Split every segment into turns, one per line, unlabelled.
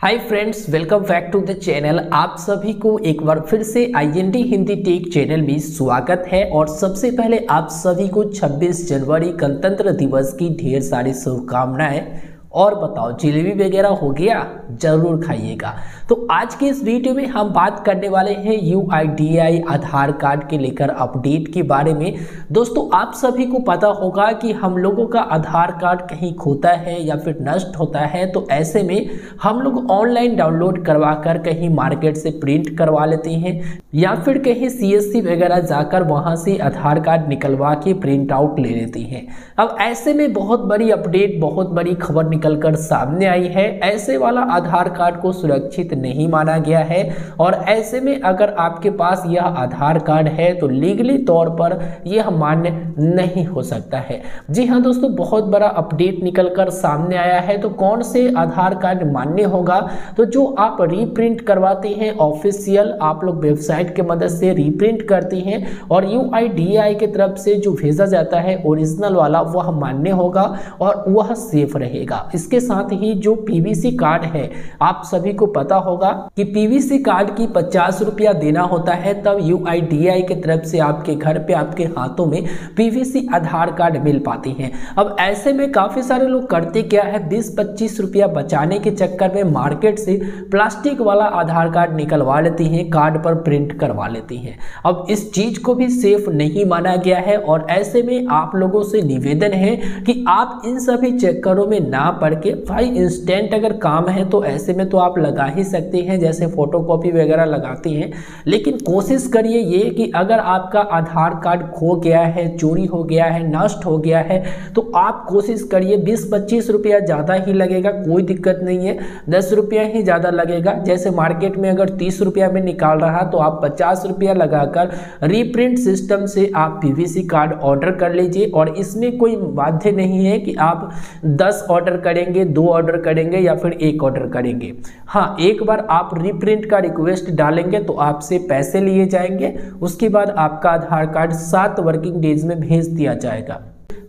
Hi friends welcome back to the channel आप सभी को एक बार फिर से आईएनडी हिंदी टेक चैनल में स्वागत है और सबसे पहले आप सभी को 26 जनवरी गणतंत्र दिवस की ढेर सारी शुभकामनाएँ। और बताओ, जिलेबी वगैरह हो गया, ज़रूर खाइएगा। तो आज के इस वीडियो में हम बात करने वाले हैं यू आधार कार्ड के लेकर अपडेट के बारे में। दोस्तों, आप सभी को पता होगा कि हम लोगों का आधार कार्ड कहीं खोता है या फिर नष्ट होता है तो ऐसे में हम लोग ऑनलाइन डाउनलोड करवा कर कहीं मार्केट से प्रिंट करवा लेते हैं, या फिर कहीं सीएससी वगैरह जाकर वहाँ से आधार कार्ड निकलवा के प्रिंट आउट ले लेते हैं। अब ऐसे में बहुत बड़ी अपडेट, बहुत बड़ी खबर निकलकर सामने आई है। ऐसे वाला आधार कार्ड को सुरक्षित नहीं माना गया है। और ऐसे में अगर आपके पास यह आधार कार्ड है तो लीगली तौर पर यह मान्य नहीं हो सकता है। जी हाँ दोस्तों, बहुत बड़ा अपडेट निकलकर सामने आया है। तो कौन से आधार कार्ड मान्य होगा? तो जो आप रीप्रिंट करवाते हैं ऑफिशियल आप लोग वेबसाइट के मदद से रीप्रिंट करते हैं और यू की तरफ़ से जो भेजा जाता है ओरिजिनल वाला, वह मान्य होगा और वह सेफ़ रहेगा। इसके साथ ही जो पीवीसी कार्ड है, आप सभी को पता होगा कि पीवीसी कार्ड की पचास रुपया देना होता है, तब यू की तरफ़ से आपके घर पे आपके हाथों में पीवीसी आधार कार्ड मिल पाती हैं। अब ऐसे में काफ़ी सारे लोग करते क्या है, बीस पच्चीस रुपया बचाने के चक्कर में मार्केट से प्लास्टिक वाला आधार कार्ड निकलवा लेती हैं कार्ड पर प्रिंट करवा लेती हैं। अब इस चीज़ को भी सेफ़ नहीं माना गया है और ऐसे में आप लोगों से निवेदन है कि आप इन सभी चक्करों में ना पड़ के भाई इंस्टेंट अगर काम है तो ऐसे में तो आप लगा ही सकते हैं, जैसे फ़ोटो कॉपी वगैरह लगाते हैं। लेकिन कोशिश करिए ये कि अगर आपका आधार कार्ड खो गया है, चोरी हो गया है, नष्ट हो गया है तो आप कोशिश करिए बीस पच्चीस रुपया ज़्यादा ही लगेगा, कोई दिक्कत नहीं है। दस रुपया ही ज़्यादा लगेगा। जैसे मार्केट में अगर तीस रुपया में निकाल रहा तो आप पचास रुपया लगाकर रीप्रिंट सिस्टम से आप पीवीसी कार्ड ऑर्डर कर लीजिए। और इसमें कोई बाध्य नहीं है कि आप दस ऑर्डर करेंगे, दो ऑर्डर करेंगे या फिर एक ऑर्डर करेंगे। हाँ एक बार आप रिप्रिंट का रिक्वेस्ट डालेंगे तो आपसे पैसे लिए जाएँगे। उसके बाद आपका आधार कार्ड सात वर्किंग डेज़ में भेज दिया जाएगा।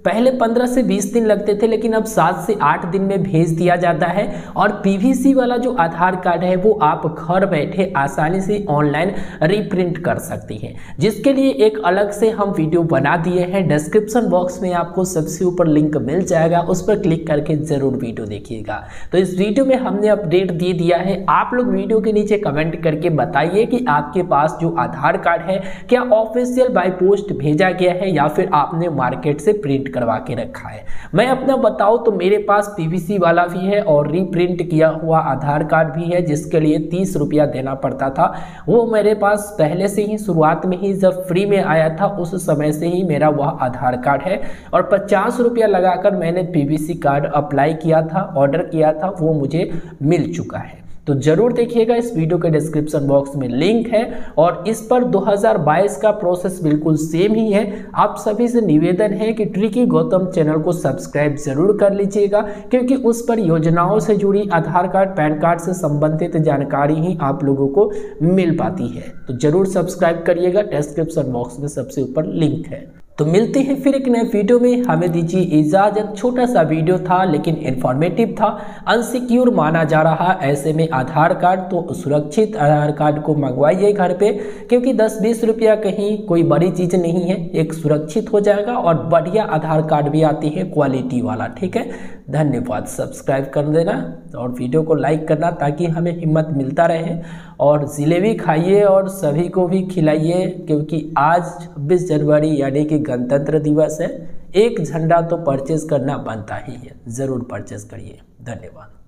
पहले 15 से 20 दिन लगते थे, लेकिन अब 7 से 8 दिन में भेज दिया जाता है। और पीवीसी वाला जो आधार कार्ड है, वो आप घर बैठे आसानी से ऑनलाइन रिप्रिंट कर सकती हैं। जिसके लिए एक अलग से हम वीडियो बना दिए हैं। डिस्क्रिप्शन बॉक्स में आपको सबसे ऊपर लिंक मिल जाएगा, उस पर क्लिक करके ज़रूर वीडियो देखिएगा। तो इस वीडियो में हमने अपडेट दे दिया है। आप लोग वीडियो के नीचे कमेंट करके बताइए कि आपके पास जो आधार कार्ड है, क्या ऑफिशियल बाई पोस्ट भेजा गया है, या फिर आपने मार्केट से करवा के रखा है। मैं अपना बताऊँ तो मेरे पास पीवीसी वाला भी है और रीप्रिंट किया हुआ आधार कार्ड भी है, जिसके लिए तीस रुपया देना पड़ता था। वो मेरे पास पहले से ही शुरुआत में ही जब फ्री में आया था, उस समय से ही मेरा वह आधार कार्ड है और पचास रुपया लगाकर मैंने पीवीसी कार्ड अप्लाई किया था ऑर्डर किया था, वो मुझे मिल चुका है। तो ज़रूर देखिएगा, इस वीडियो के डिस्क्रिप्शन बॉक्स में लिंक है और इस पर 2022 का प्रोसेस बिल्कुल सेम ही है। आप सभी से निवेदन है कि ट्रिकी गौतम चैनल को सब्सक्राइब ज़रूर कर लीजिएगा, क्योंकि उस पर योजनाओं से जुड़ी आधार कार्ड, पैन कार्ड से संबंधित जानकारी ही आप लोगों को मिल पाती है। तो ज़रूर सब्सक्राइब करिएगा डिस्क्रिप्शन बॉक्स में सबसे ऊपर लिंक है। तो मिलते हैं फिर एक नए वीडियो में। हमें दीजिए इजाज़त। छोटा सा वीडियो था, लेकिन इन्फॉर्मेटिव था। अनसिक्योर माना जा रहा ऐसे में आधार कार्ड तो सुरक्षित आधार कार्ड को मंगवाइए घर पे, क्योंकि 10-20 रुपया कहीं कोई बड़ी चीज़ नहीं है। एक सुरक्षित हो जाएगा और बढ़िया आधार कार्ड भी आती है क्वालिटी वाला, ठीक है? धन्यवाद। सब्सक्राइब कर देना और वीडियो को लाइक करना ताकि हमें हिम्मत मिलता रहे। और जिलेबी खाइए और सभी को भी खिलाइए, क्योंकि आज छब्बीस जनवरी, यानी कि गणतंत्र दिवस है। एक झंडा तो परचेज करना बनता ही है। ज़रूर परचेज करिए। धन्यवाद।